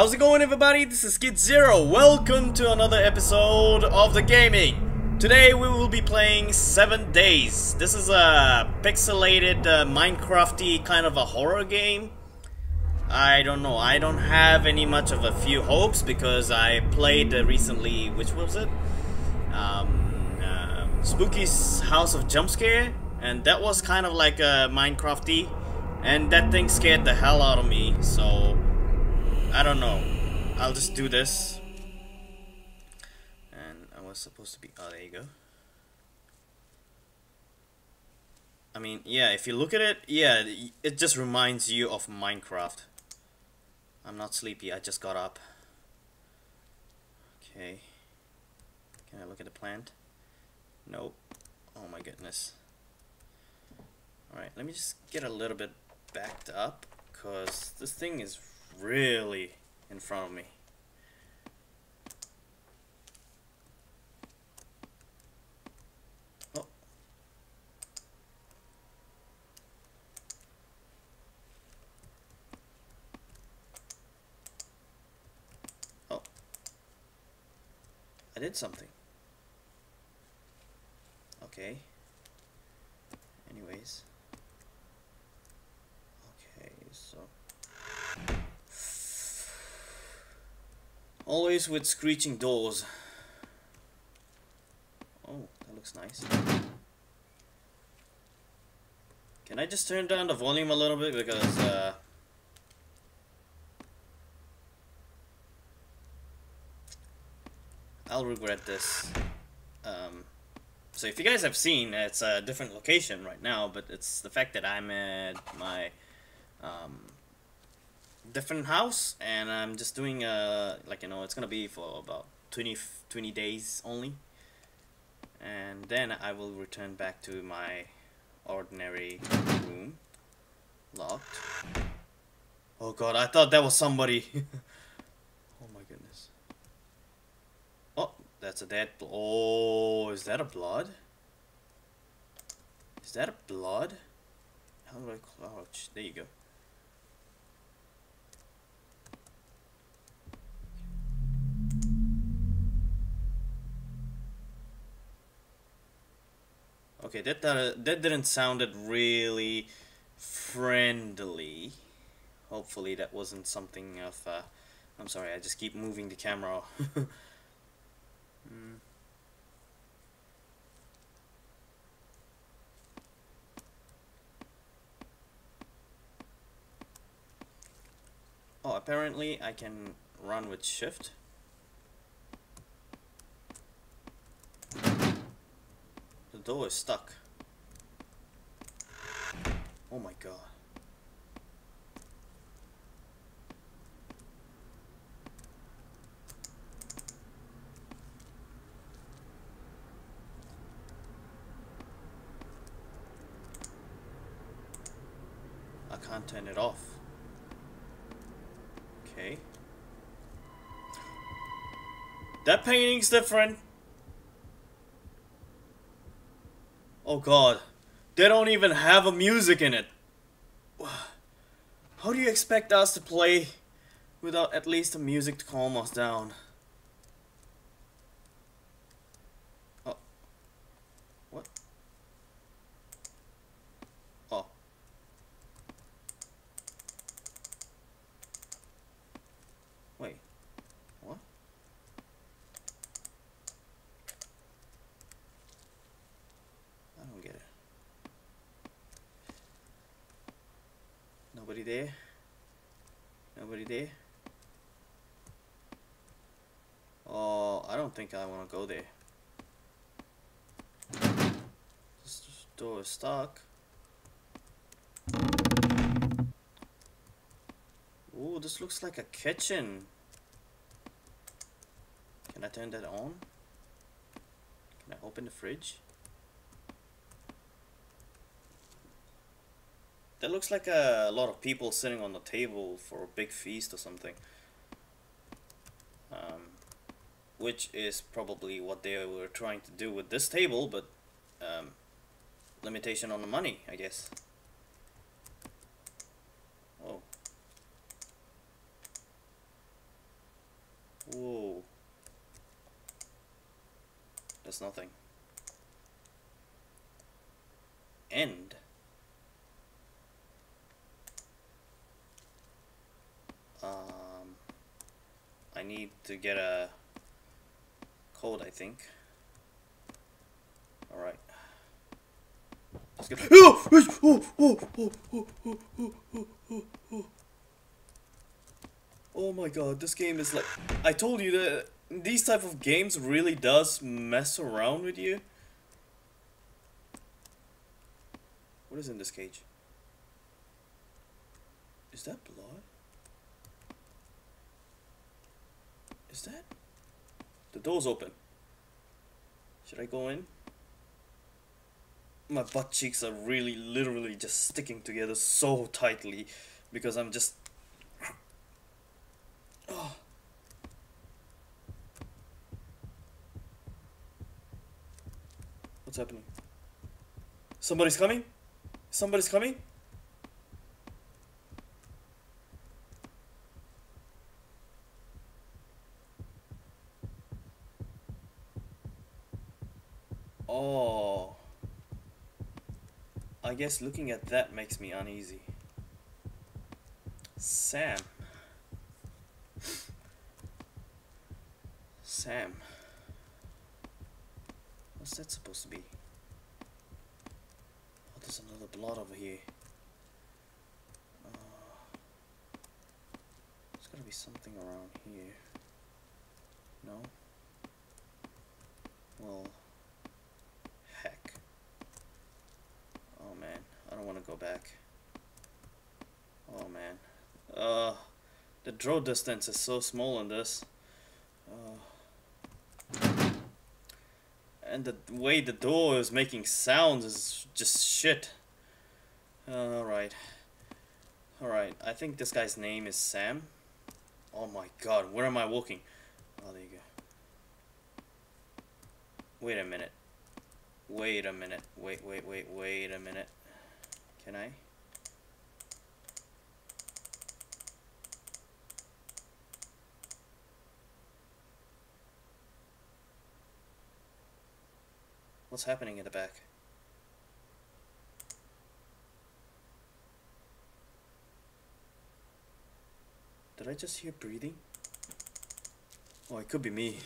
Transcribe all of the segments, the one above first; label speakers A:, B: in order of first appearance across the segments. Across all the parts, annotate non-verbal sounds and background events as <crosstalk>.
A: How's it going everybody? This is Skid Zero. Welcome to another episode of the gaming. Today we will be playing 7 Days. This is a pixelated uh, Minecrafty kind of a horror game. I don't know. I don't have any much of a few hopes because I played uh, recently, which was it? Um, uh, Spooky's House of Jumpscare and that was kind of like a Minecrafty and that thing scared the hell out of me, so I don't know. I'll just do this. And I was supposed to be. Oh, there you go. I mean, yeah, if you look at it, yeah, it just reminds you of Minecraft. I'm not sleepy, I just got up. Okay. Can I look at the plant? Nope. Oh my goodness. Alright, let me just get a little bit backed up because this thing is really in front of me. Oh. Oh. I did something. Okay. Anyways. Always with screeching doors. Oh, that looks nice. Can I just turn down the volume a little bit because uh, I'll regret this. Um, so if you guys have seen, it's a different location right now, but it's the fact that I'm at my um, different house and I'm just doing uh like you know it's gonna be for about 20 20 days only. And then I will return back to my ordinary room locked. Oh god I thought that was somebody. <laughs> Oh my goodness. Oh that's a dead oh is that a blood? Is that a blood? How do I crouch? There you go Okay, that uh, that didn't sounded really friendly. Hopefully that wasn't something of. Uh, I'm sorry, I just keep moving the camera. <laughs> mm. Oh, apparently I can run with shift. Door is stuck. Oh my god. I can't turn it off. Okay. That painting's different. God. They don't even have a music in it. How do you expect us to play without at least a music to calm us down? Oh. What? Oh. Wait. What? Nobody there? Nobody there? Oh, I don't think I want to go there. This door is stuck. Ooh, this looks like a kitchen. Can I turn that on? Can I open the fridge? That looks like a, a, lot of people sitting on the table for a big feast or something. Um, which is probably what they were trying to do with this table, but um, limitation on the money, I guess. Oh. Whoa. That's nothing. End. Um, I need to get a cold, I think. Alright. Let's go. Oh my god, this game is like... I told you that these type of games really does mess around with you. What is in this cage? Is that blood? Is that... The door's open. Should I go in? My butt cheeks are really literally just sticking together so tightly because I'm just oh. What's happening? Somebody's coming? Somebody's coming? Oh. I guess looking at that makes me uneasy. Sam. Sam. What's that supposed to be? Oh, there's another blot over here. Uh, there's gotta be something around here. No? Well, heck. Oh man, I don't want to go back. Oh man. Uh, the draw distance is so small in this. Uh, and the way the door is making sounds is just shit. Uh, Alright. Alright, I think this guy's name is Sam. Oh my god, where am I walking? Oh, there you go. Wait a minute. Wait a minute. Wait, wait, wait, wait a minute. Can I? What's happening in the back? Did I just hear breathing? Oh, it could be me.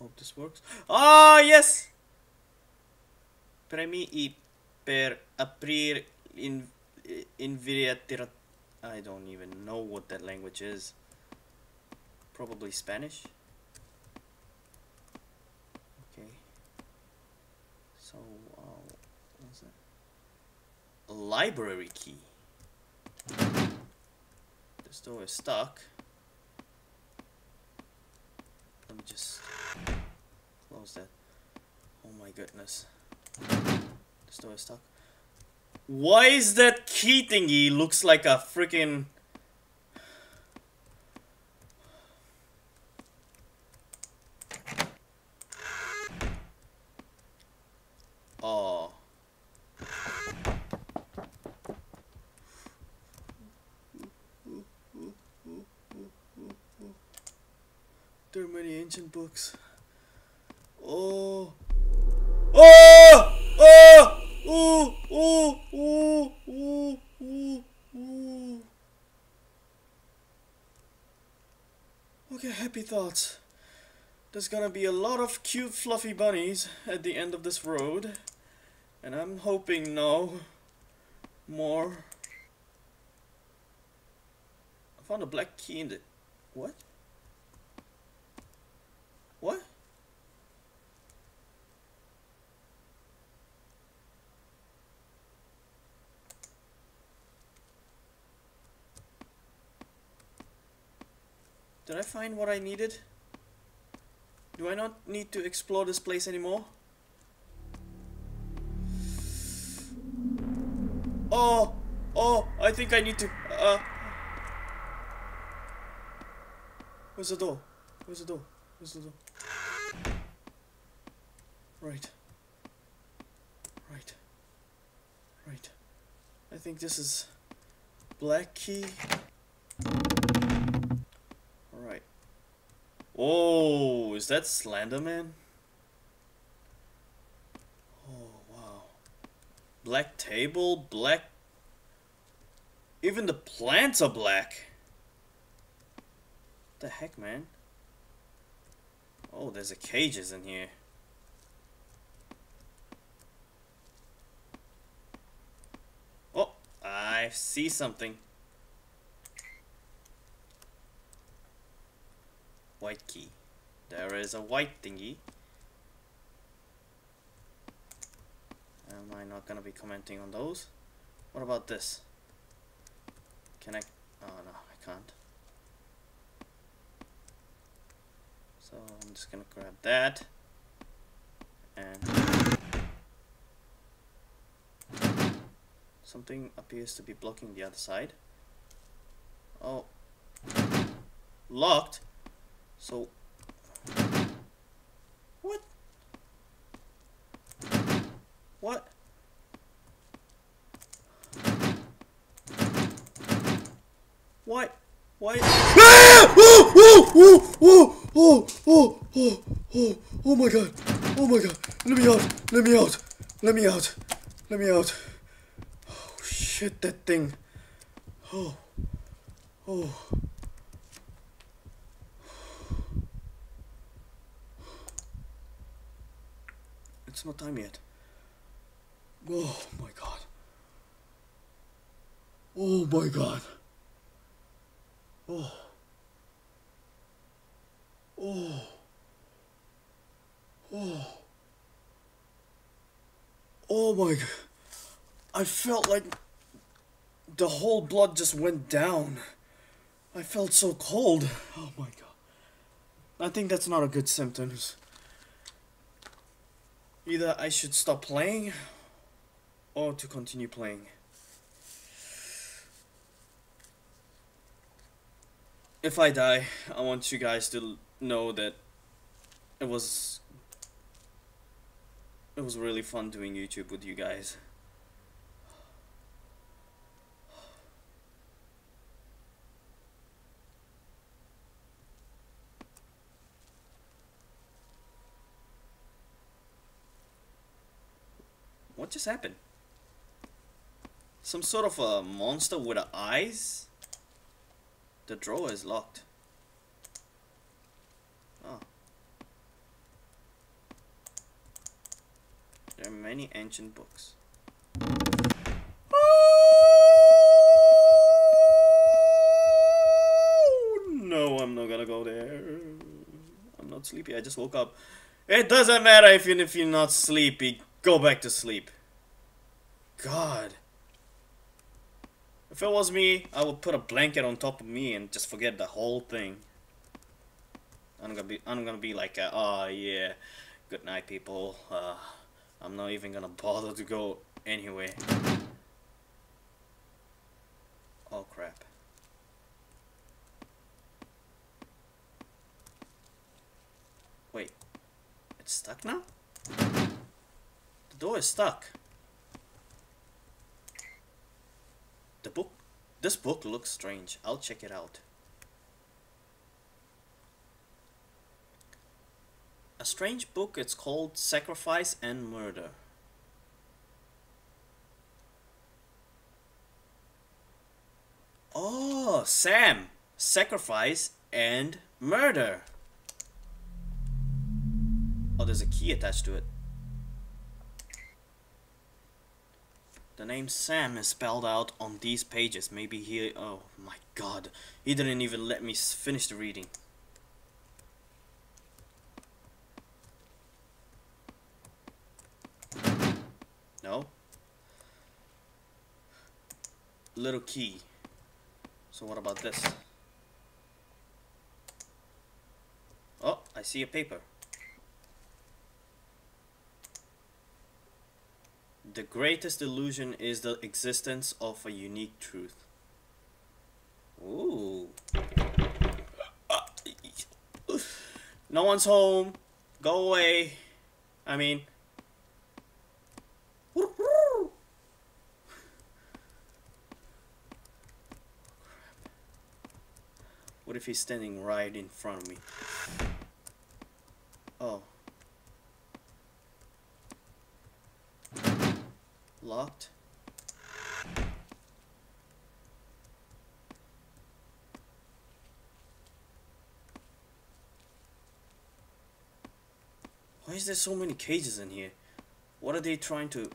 A: Hope this works. Oh, yes! Premi per aprire in eh, inviatir. I don't even know what that language is. Probably Spanish. Okay. So, uh, what's that? A library key. This door is stuck. Let me just close that. Oh my goodness. This door is stuck. Why is that key thingy looks like a freaking folks. Oh. Oh! Oh! Ooh! Ooh! Ooh! Ooh! Ooh! Ooh! Okay, happy thoughts. There's gonna be a lot of cute fluffy bunnies at the end of this road. And I'm hoping no more. I found a black key in the... What? Did I find what I needed? Do I not need to explore this place anymore? Oh! Oh! I think I need to... Uh... Where's the door? Where's the door? Where's the door? Right. Right. Right. I think this is black key. Alright. Oh, is that Slenderman? Oh, wow. Black table, black... Even the plants are black. What the heck, man? Oh, there's a cages in here. Oh, I see something. White key. There is a white thingy. Am I not gonna be commenting on those? What about this? Can I? Oh no, I can't. So I'm just gonna grab that and something appears to be blocking the other side. Oh, locked. So what? What? What? What? Ah! Oh, oh, oh, oh, oh, oh, oh, oh, oh my god. Oh my god. Let me out. Let me out. Let me out. Let me out. Oh shit, that thing. Oh. Oh. It's not time yet. Oh my god. Oh my god. Oh. Oh. Oh. Oh my god. I felt like the whole blood just went down. I felt so cold. Oh my god. I think that's not a good symptoms. Either I should stop playing or to continue playing. If I die, I want you guys to know that it was it was really fun doing YouTube with you guys. What just happened? Some sort of a monster with eyes? The drawer is locked. Oh. There are many ancient books. Oh, no, I'm not gonna go there. I'm not sleepy. I just woke up. It doesn't matter if you if you're not sleepy. Go back to sleep. God. If it was me, I would put a blanket on top of me and just forget the whole thing. I'm gonna be, I'm gonna be like, uh, oh yeah, good night, people. Uh, I'm not even gonna bother to go anyway. Oh crap. Wait, it's stuck now? The door is stuck. The book, this book looks strange. I'll check it out. A strange book, it's called Sacrifice and Murder. Oh, Sam! Sacrifice and Murder. Oh, there's a key attached to it. The name Sam is spelled out on these pages. Maybe he... Oh my god. He didn't even let me finish the reading. No? Little key. So what about this? Oh, I see a paper. The greatest illusion is the existence of a unique truth. Ooh. No one's home. Go away. I mean. What if he's standing right in front of me? Oh. Locked? Why is there so many cages in here? What are they trying to...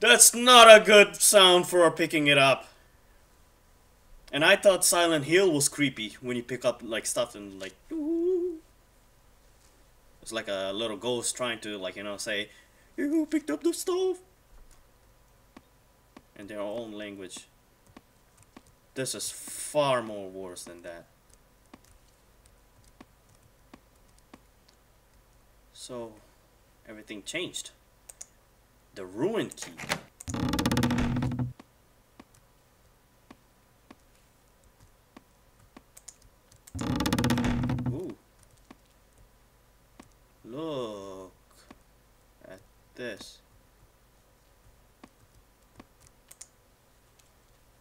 A: That's not a good sound for picking it up. And I thought Silent Hill was creepy when you pick up like stuff and like it's like a little ghost trying to like you know say you picked up the stuff in their own language. This is far more worse than that. So everything changed. The ruined key. Ooh. Look at this.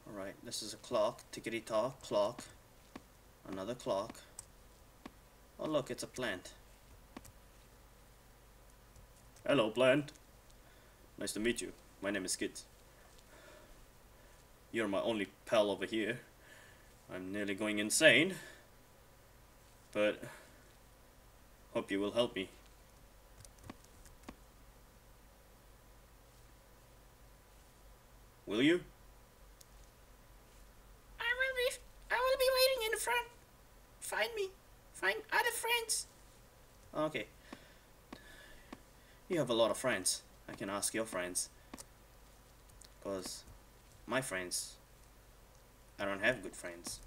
A: Alright, this is a clock. Tickety tock, clock. Another clock. Oh look, it's a plant. Hello, plant. Nice to meet you. My name is Skid. You're my only pal over here. I'm nearly going insane. But hope you will help me. Will you?
B: I will be I will Find me. Find other friends.
A: Okay. You have a lot of friends. I can ask your friends. Because my friends, I don't have good friends.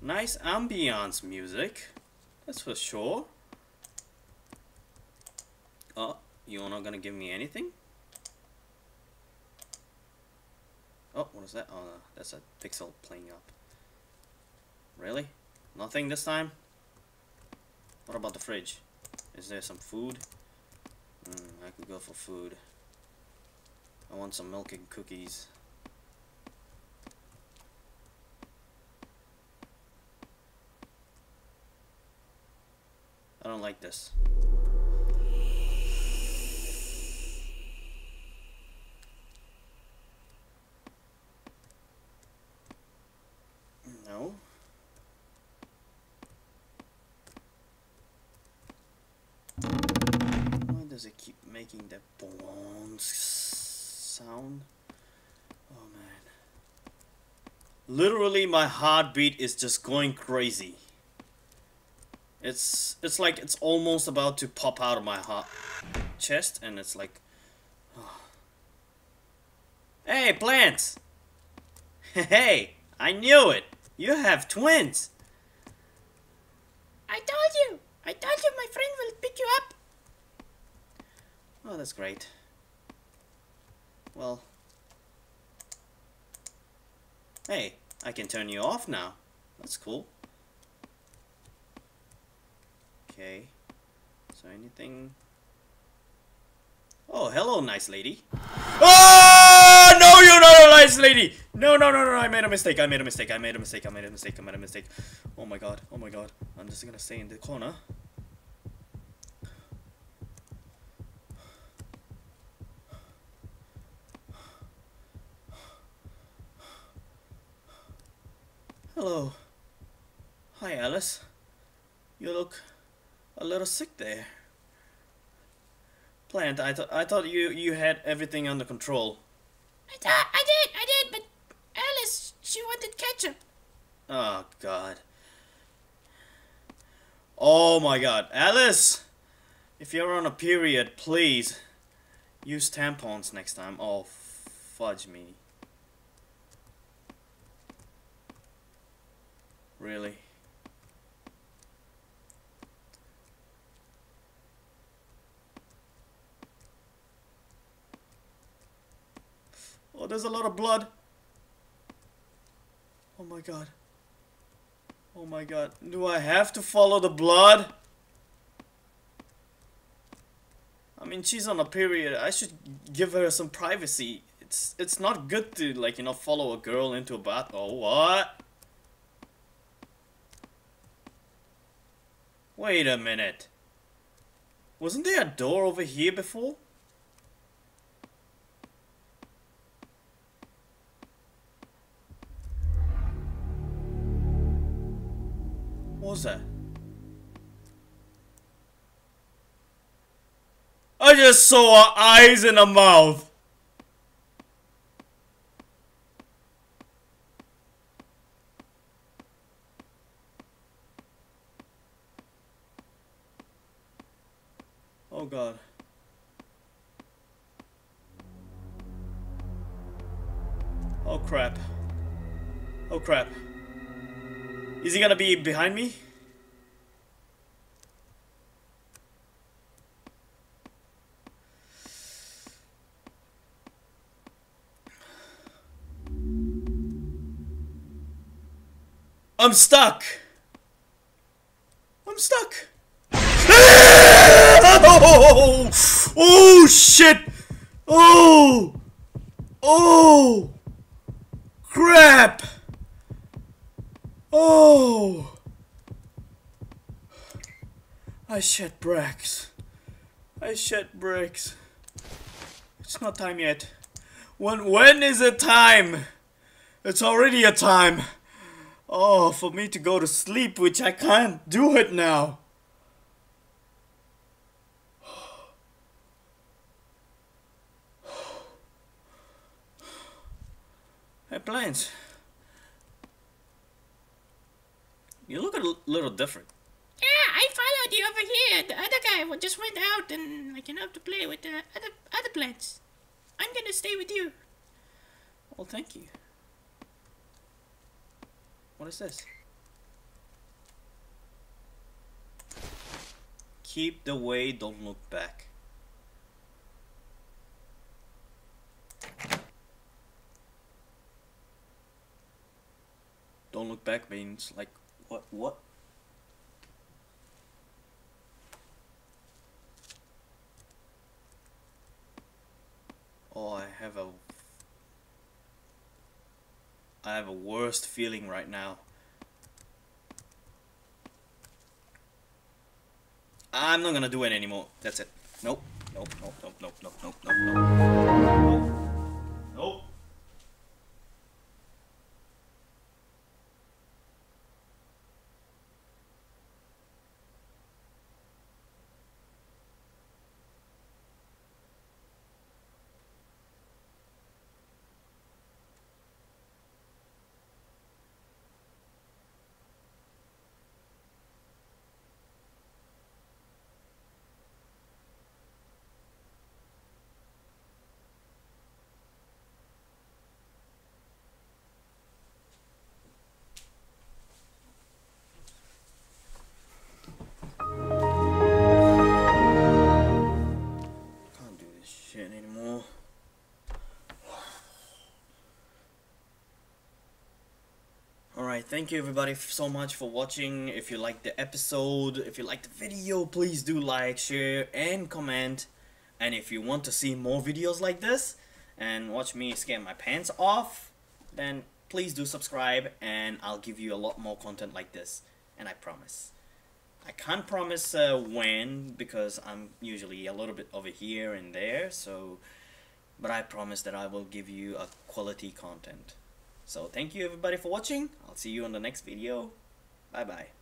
A: Nice ambiance music. That's for sure. Oh, you're not gonna give me anything? Is that? Oh, no, that's a pixel playing up. Really? Nothing this time? What about the fridge? Is there some food? Mm, I could go for food. I want some milk and cookies. I don't like this. No. Why does it keep making that boom sound? Oh man. Literally my heartbeat is just going crazy. It's it's like it's almost about to pop out of my heart chest and it's like oh. <sighs> Hey plants! <laughs> Hey, I knew it! You have twins!
B: I told you. I told you my friend will pick you up.
A: Oh, that's great. Well. Hey, I can turn you off now. That's cool. Okay. So anything... Oh, hello, nice lady. Oh, no, you're not a nice lady. No, no, no, no, I made a mistake. I made a mistake. I made a mistake. I made a mistake. I made a mistake. Oh my god. Oh my god. I'm just gonna stay in the corner. Hello. Hi, Alice. You look a little sick there. Plant, I thought I thought you you had everything under control.
B: I thought I did. I did. But Alice, she wanted ketchup.
A: Oh god. Oh my god. Alice! If you're on a period, please use tampons next time. Oh fudge me. Really? Oh, there's a lot of blood. Oh my god. Oh my god. Do I have to follow the blood? I mean, she's on a period. I should give her some privacy. It's it's not good to like, you know, follow a girl into a bath. Oh, what? Wait a minute. Wasn't there a door over here before? Was that? I just saw eyes and a mouth. Gonna be behind me? I'm stuck. I'm stuck. Oh, <laughs> oh shit. Oh. Oh. Crap. Oh. I shed bricks. I shed bricks. It's not time yet. When when is it time? It's already a time. Oh, for me to go to sleep, which I can't do it now. <sighs> Hey, Plains. You look a little different.
B: Yeah, I followed you over here. The other guy just went out and like you know to play with the other other plants. I'm gonna stay with you.
A: Well, thank you. What is this? Keep the way, don't look back. Don't look back means like what what? Oh, I have a I have a worst feeling right now. I'm not gonna do it anymore. That's it. Nope. Nope. Nope. Nope. Nope. Nope. Nope. Nope. Nope. Nope. Can't thank you everybody so much for watching. If you liked the episode, if you liked the video, please do like, share, and comment. And if you want to see more videos like this and watch me scare my pants off, then please do subscribe and I'll give you a lot more content like this. And I promise. I can't promise uh, when because I'm usually a little bit over here and there. So, but I promise that I will give you a quality content. So thank you everybody for watching. I'll see you on the next video. Bye bye.